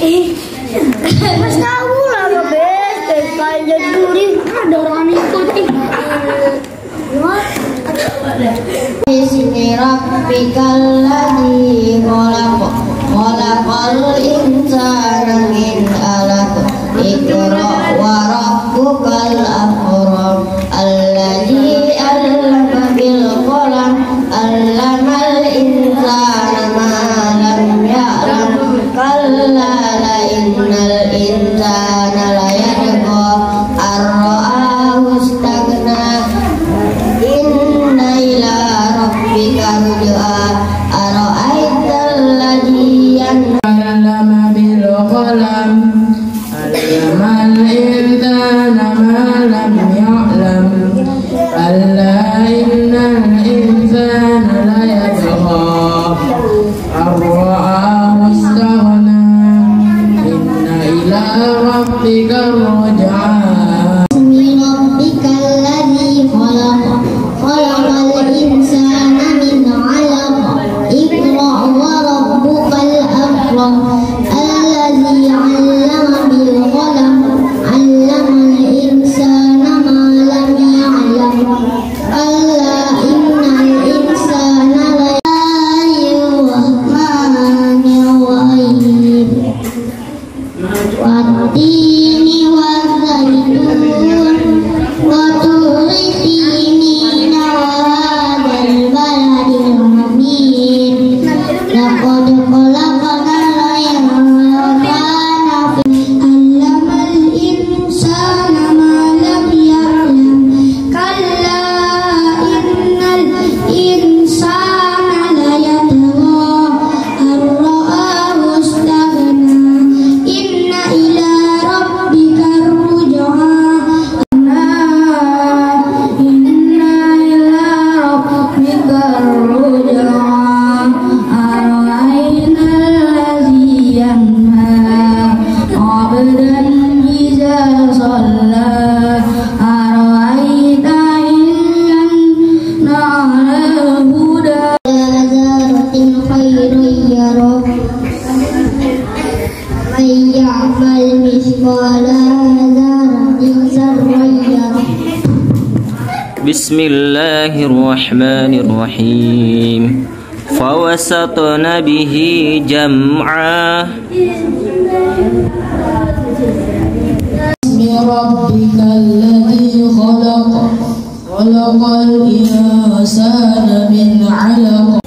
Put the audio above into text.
Mas tahu lah ke bete Kayak jadi duri Ada orang ikut eh. lagi rabbikal ladhi Kolakol insana. الإنسان ما لم يعلم ألا إن الإنسان ليطغى أن استغنى إن إلى ربك الرجعى. 我的。ومن يعمل مثقال ذرة شرا يره بسم الله الرحمن الرحيم. فوسطنا به جمعا. ربك الذي خلق خلق الإنسان من علق.